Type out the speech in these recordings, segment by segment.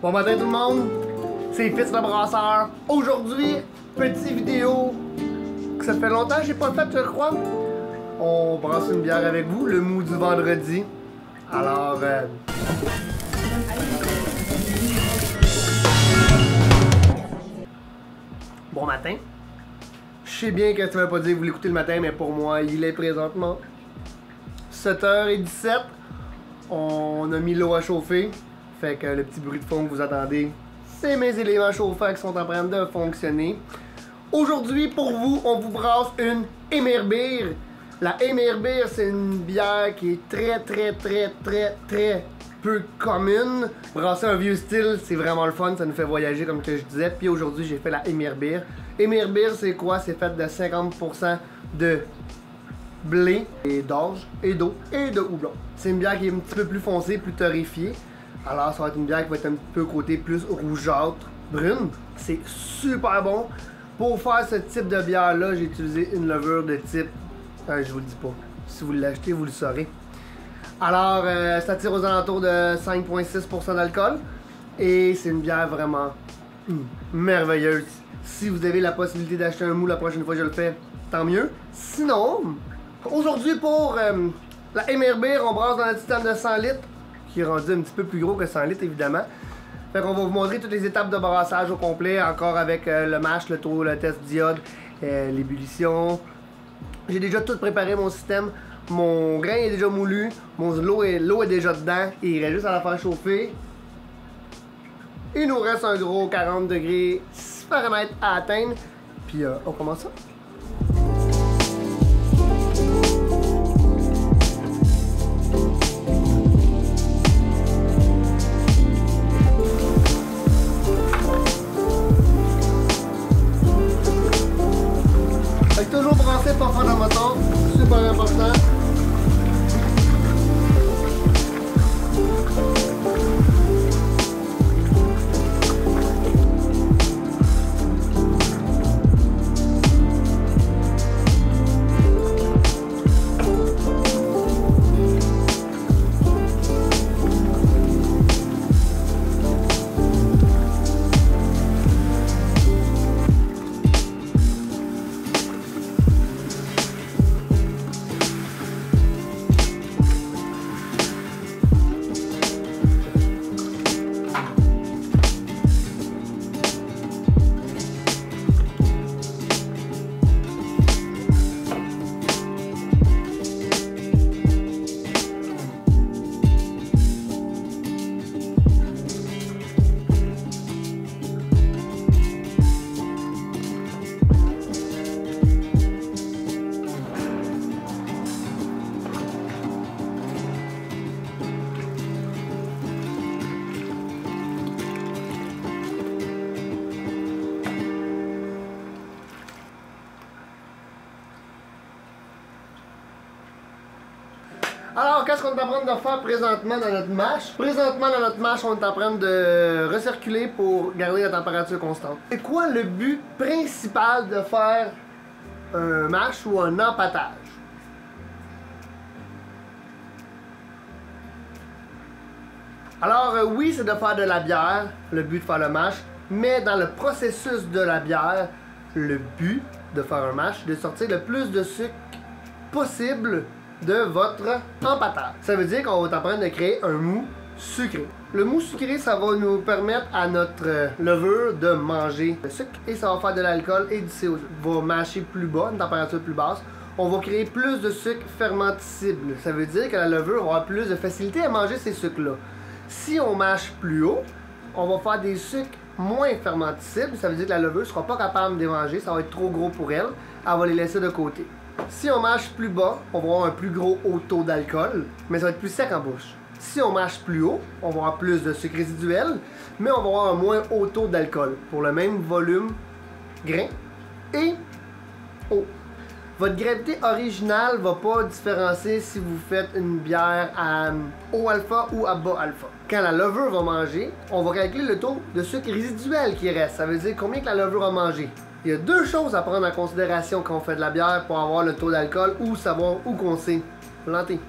Bon matin tout le monde, c'est Fitz le brasseur. Aujourd'hui, petite vidéo que ça fait longtemps que j'ai pas fait, je crois. On brasse une bière avec vous, le mou du vendredi. Alors, euh... bon matin. Je sais bien que ça veut pas dire que vous l'écoutez le matin, mais pour moi, il est présentement 7h17. On a mis l'eau à chauffer. Fait que le petit bruit de fond que vous attendez, c'est mes éléments chauffants qui sont en train de fonctionner. Aujourd'hui, pour vous, on vous brasse une Emerbeer. La Emerbeer, c'est une bière qui est très, très, très, très, très peu commune. Brasser un vieux style, c'est vraiment le fun, ça nous fait voyager comme que je disais. Puis aujourd'hui, j'ai fait la Emerbeer. Emerbeer, c'est quoi? C'est fait de 50% de blé et d'orge et d'eau et de houblon. C'est une bière qui est un petit peu plus foncée, plus torréfiée. Alors ça va être une bière qui va être un petit peu côté plus rougeâtre, brune. C'est super bon. Pour faire ce type de bière là, j'ai utilisé une levure de type, euh, je vous le dis pas. Si vous l'achetez, vous le saurez. Alors euh, ça tire aux alentours de 5,6% d'alcool. Et c'est une bière vraiment hum, merveilleuse. Si vous avez la possibilité d'acheter un mou la prochaine fois que je le fais, tant mieux. Sinon, aujourd'hui pour euh, la MRB, on brasse dans un système de 100 litres qui est rendu un petit peu plus gros que 100 litres évidemment. Fait qu'on va vous montrer toutes les étapes de brassage au complet, encore avec euh, le mash, le tour, le test diode, euh, l'ébullition. J'ai déjà tout préparé mon système. Mon grain est déjà moulu, mon l'eau est, est déjà dedans il reste juste à la faire chauffer. Il nous reste un gros 40 degrés Fahrenheit à atteindre. Puis on commence ça. Toujours faire le moteur, super important. Qu'est-ce qu'on est en train de faire présentement dans notre mash? Présentement dans notre mash, on est en train de recirculer pour garder la température constante. C'est quoi le but principal de faire un mash ou un empattage? Alors, euh, oui, c'est de faire de la bière, le but de faire le mash, mais dans le processus de la bière, le but de faire un mash, de sortir le plus de sucre possible de votre empattage. Ça veut dire qu'on va train de créer un mou sucré. Le mou sucré, ça va nous permettre à notre levure de manger le sucre et ça va faire de l'alcool et du CO2. On va mâcher plus bas, une température plus basse. On va créer plus de sucre fermenticible. Ça veut dire que la levure aura plus de facilité à manger ces sucres-là. Si on mâche plus haut, on va faire des sucres moins fermenticibles. Ça veut dire que la levure ne sera pas capable de les manger. Ça va être trop gros pour elle. Elle va les laisser de côté. Si on mâche plus bas, on va avoir un plus gros haut taux d'alcool, mais ça va être plus sec en bouche. Si on mâche plus haut, on va avoir plus de sucre résiduel, mais on va avoir un moins haut taux d'alcool pour le même volume grain et eau. Votre gravité originale va pas différencier si vous faites une bière à haut alpha ou à bas alpha. Quand la levure va manger, on va calculer le taux de sucre résiduel qui reste. Ça veut dire combien que la levure a mangé. Il y a deux choses à prendre en considération quand on fait de la bière pour avoir le taux d'alcool ou savoir où qu'on s'est planté.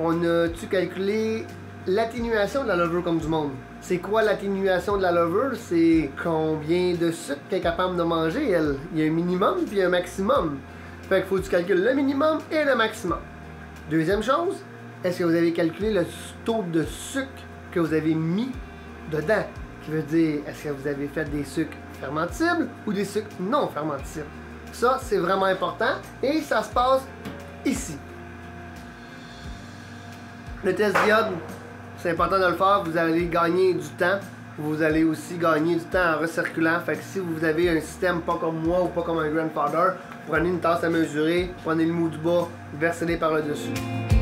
On a-tu calculé l'atténuation de la levure comme du monde? C'est quoi l'atténuation de la levure? C'est combien de sucre qu'elle est capable de manger, elle? Il y a un minimum puis un maximum. Fait qu'il faut que tu calcules le minimum et le maximum. Deuxième chose, est-ce que vous avez calculé le taux de sucre que vous avez mis dedans? Qui veut dire, est-ce que vous avez fait des sucres fermentibles ou des sucres non fermentibles? Ça, c'est vraiment important et ça se passe ici. Le test diode, c'est important de le faire. Vous allez gagner du temps. Vous allez aussi gagner du temps en recirculant. Fait que si vous avez un système pas comme moi ou pas comme un grandfather, prenez une tasse à mesurer, prenez le mou du bas, versez-les par le dessus.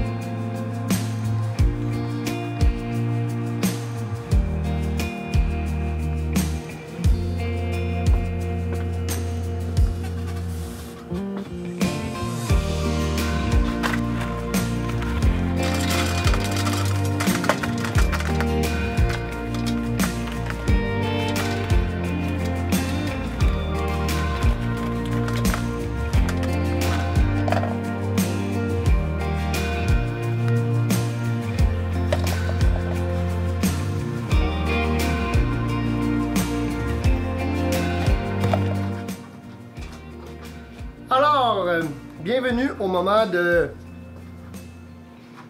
Bienvenue au moment de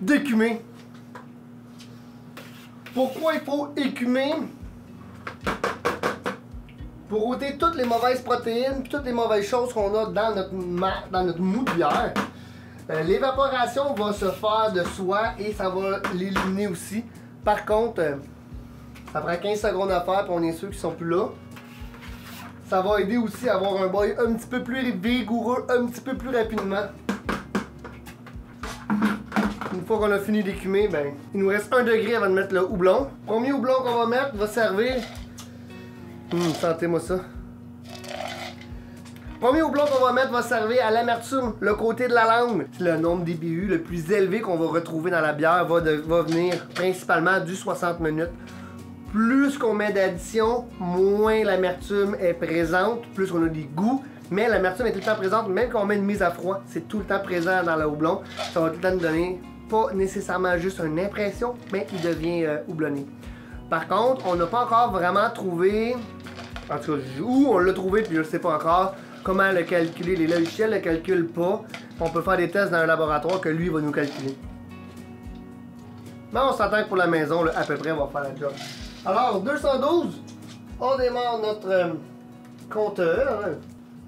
d'écumer. Pourquoi il faut écumer? Pour ôter toutes les mauvaises protéines, toutes les mauvaises choses qu'on a dans notre, dans notre mou de bière. Euh, L'évaporation va se faire de soi et ça va l'éliminer aussi. Par contre, euh, ça prend 15 secondes à faire, puis on est sûr qu'ils sont plus là. Ça va aider aussi à avoir un boy un petit peu plus vigoureux, un petit peu plus rapidement. Une fois qu'on a fini d'écumer, ben, il nous reste un degré avant de mettre le houblon. Premier houblon qu'on va mettre va servir. Hum, sentez-moi ça. Premier houblon qu'on va mettre va servir à l'amertume, le côté de la langue. Le nombre d'IBU le plus élevé qu'on va retrouver dans la bière va venir principalement du 60 minutes. Plus qu'on met d'addition, moins l'amertume est présente, plus on a des goûts. Mais l'amertume est tout le temps présente, même quand on met une mise à froid, c'est tout le temps présent dans le houblon. Ça va tout le temps nous donner pas nécessairement juste une impression, mais il devient euh, houblonné. Par contre, on n'a pas encore vraiment trouvé, en tout cas, où on l'a trouvé, puis je ne sais pas encore comment le calculer. Les logiciels ne le calculent pas. On peut faire des tests dans un laboratoire que lui va nous calculer. Mais on s'entend que pour la maison, à peu près, on va faire la job. Alors, 212, on démarre notre euh, compteur. hein.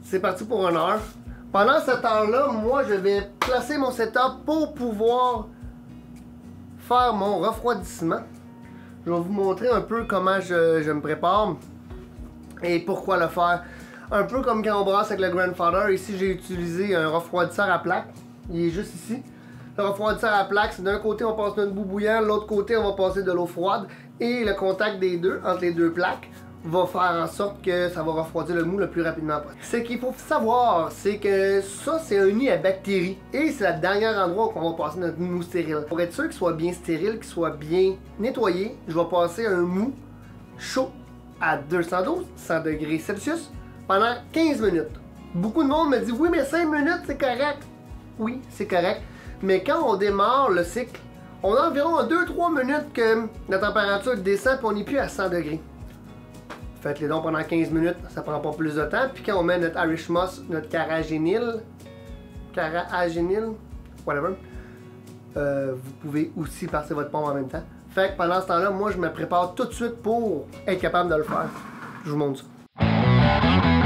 C'est parti pour une heure. Pendant cette heure-là, moi, je vais placer mon setup pour pouvoir faire mon refroidissement. Je vais vous montrer un peu comment je, me prépare et pourquoi le faire. Un peu comme quand on brasse avec le Grandfather, ici j'ai utilisé un refroidisseur à plaque. Il est juste ici. Le refroidisseur à plaque, c'est d'un côté on passe notre bout bouillant, l'autre côté on va passer de l'eau froide. Et le contact des deux, entre les deux plaques, va faire en sorte que ça va refroidir le mou le plus rapidement possible. Ce qu'il faut savoir, c'est que ça, c'est un nid à bactéries. Et c'est le dernier endroit où on va passer notre mou stérile. Pour être sûr qu'il soit bien stérile, qu'il soit bien nettoyé, je vais passer un mou chaud à 212, 100 degrés Celsius, pendant 15 minutes. Beaucoup de monde me dit oui, mais 5 minutes, c'est correct. Oui, c'est correct. Mais quand on démarre le cycle, on a environ 2-3 minutes que la température descend et on n'est plus à 100 degrés. Faites-les donc pendant 15 minutes, ça prend pas plus de temps. Puis quand on met notre Irish Moss, notre caragénil, caragénil, whatever, euh, vous pouvez aussi passer votre pompe en même temps. Fait que pendant ce temps-là, moi je me prépare tout de suite pour être capable de le faire. Je vous montre ça.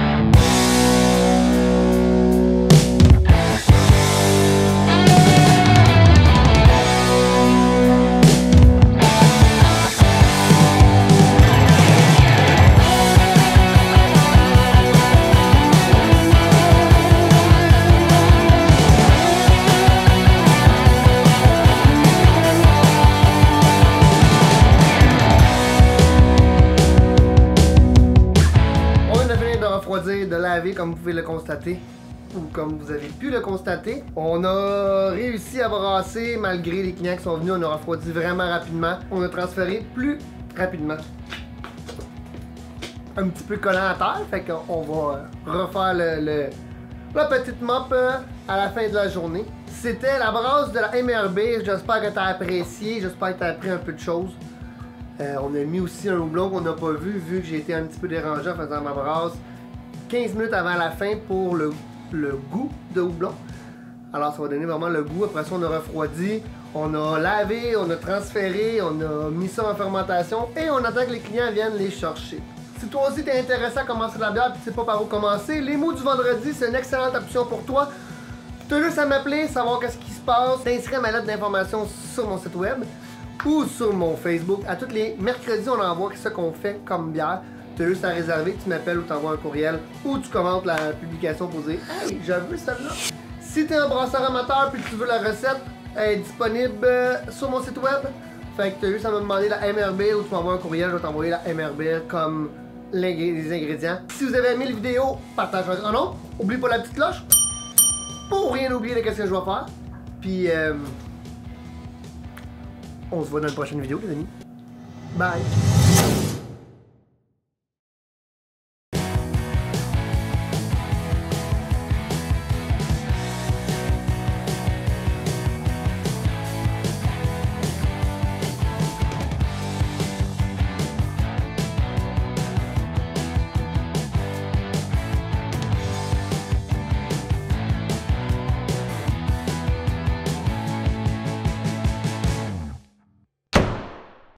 Vous pouvez le constater. Ou comme vous avez pu le constater. On a réussi à brasser malgré les clients qui sont venus. On a refroidi vraiment rapidement. On a transféré plus rapidement. Un petit peu collant à terre. Fait qu'on va euh, refaire le, la petite mop euh, à la fin de la journée. C'était la brasse de la MRB. J'espère que tu as apprécié. J'espère que tu as appris un peu de choses. Euh, on a mis aussi un houblon qu'on n'a pas vu, vu que j'ai été un petit peu dérangé en faisant ma brasse 15 minutes avant la fin pour le, le goût de houblon. Alors ça va donner vraiment le goût. Après ça, on a refroidi, on a lavé, on a transféré, on a mis ça en fermentation et on attend que les clients viennent les chercher. Si toi aussi t'es intéressé à commencer la bière et tu sais pas par où commencer, les mots du vendredi, c'est une excellente option pour toi. Tu as juste à m'appeler, savoir qu'est-ce qui se passe, t'inscrire à ma lettre d'information sur mon site web ou sur mon Facebook. À tous les mercredis, on envoie ce qu'on fait comme bière. Tu as juste à réserver, tu m'appelles ou t'envoies un courriel ou tu commentes la publication pour dire Hey, j'ai vu celle-là. Si t'es un brasseur amateur puis que tu veux la recette, elle est disponible euh, sur mon site web. Fait que t'as juste à me demander la MRB ou tu m'envoies un courriel, je vais t'envoyer la MRB comme les ingrédients. Si vous avez aimé la vidéo, partagez un nom. Oublie pas la petite cloche pour rien oublier de qu'est-ce que je vais faire. Puis euh, on se voit dans une prochaine vidéo les amis. Bye!